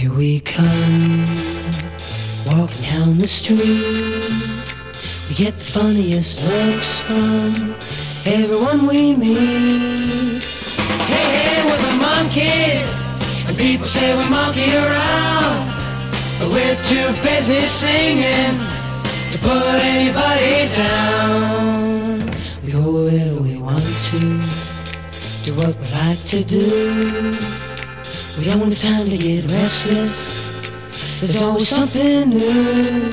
Here we come, walking down the street. We get the funniest looks from everyone we meet. Hey, hey, we're the Monkees, and people say we monkey around. But we're too busy singing to put anybody down. We go wherever we want to, do what we like to do. We don't have time to get restless. There's always something new.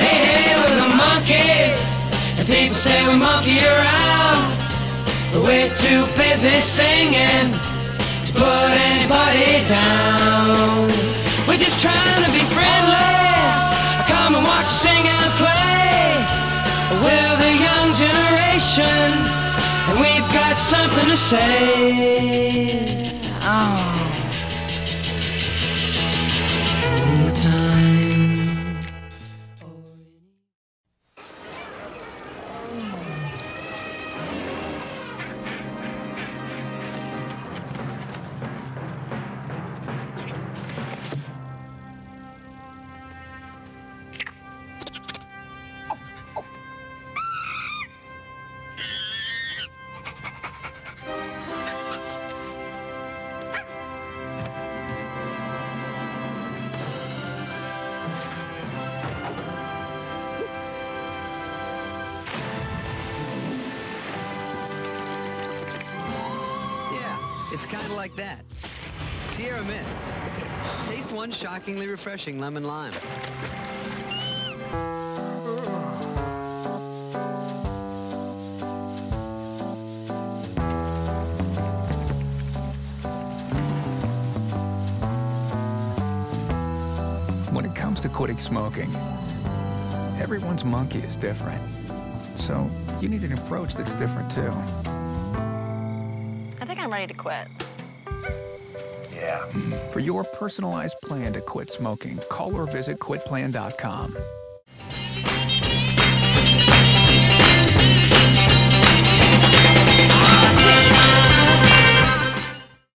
Hey, hey, we're the Monkees, and people say we monkey around. But we're too busy singing to put anybody down. We're just trying to be friendly. Come and watch us sing and play. We're the young generation, and we've got something to say. Oh. It's kind of like that. Sierra Mist. Taste one shockingly refreshing lemon lime. When it comes to quitting smoking, everyone's monkey is different. So you need an approach that's different too. I think I'm ready to quit. For your personalized plan to quit smoking, call or visit quitplan.com.